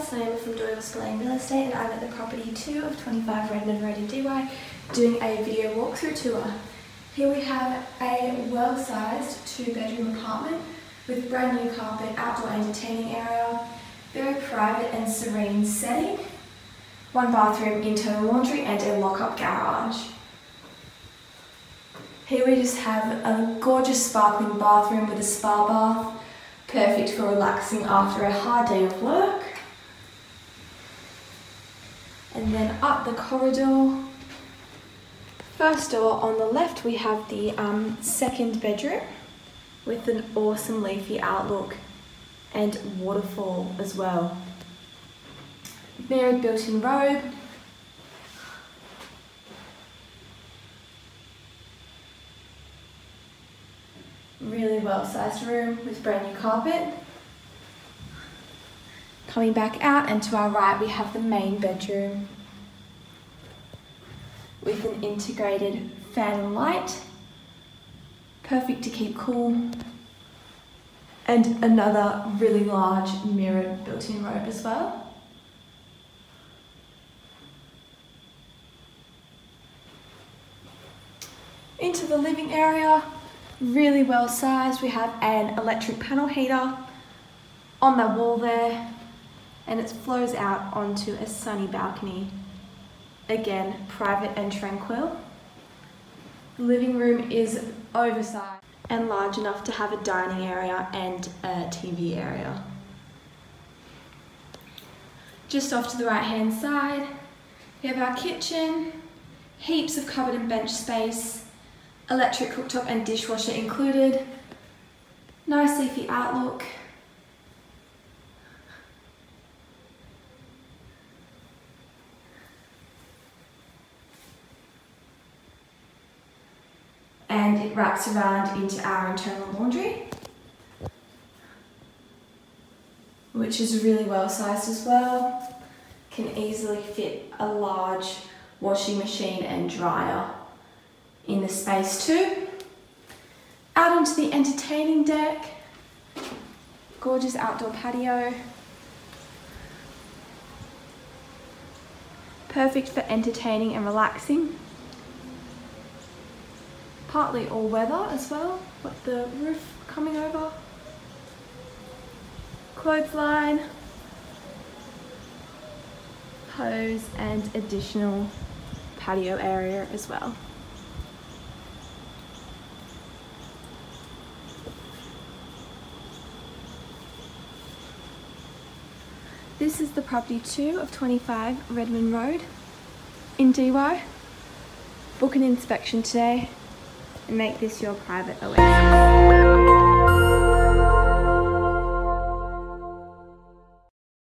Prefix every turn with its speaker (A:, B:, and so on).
A: Spillane Real Estate and I'm at the property 2 of 25 Redman Road in Dee Why doing a video walkthrough tour. Here we have a well-sized two-bedroom apartment with brand new carpet, outdoor entertaining area, very private and serene setting, one bathroom, internal laundry and a lock-up garage. Here we just have a gorgeous sparkling bathroom with a spa bath, perfect for relaxing after a hard day of work. And then up the corridor, first door on the left we have the um, second bedroom with an awesome leafy outlook and waterfall as well. Mirrored built-in robe, really well-sized room with brand new carpet. Coming back out and to our right we have the main bedroom with an integrated fan light, perfect to keep cool, and another really large mirror built-in robe as well. Into the living area, really well sized. We have an electric panel heater on the wall there and it flows out onto a sunny balcony. Again, private and tranquil. The living room is oversized and large enough to have a dining area and a TV area. Just off to the right hand side, we have our kitchen, heaps of cupboard and bench space, electric cooktop and dishwasher included. Nice leafy outlook. And it wraps around into our internal laundry, which is really well sized as well. Can easily fit a large washing machine and dryer in the space too. Out onto the entertaining deck. Gorgeous outdoor patio. Perfect for entertaining and relaxing. Partly all weather as well, with the roof coming over. Clothesline. Hose and additional patio area as well. This is the property 2 of 25 Redman Road in Dee Why. Book an inspection today and make this your private oasis.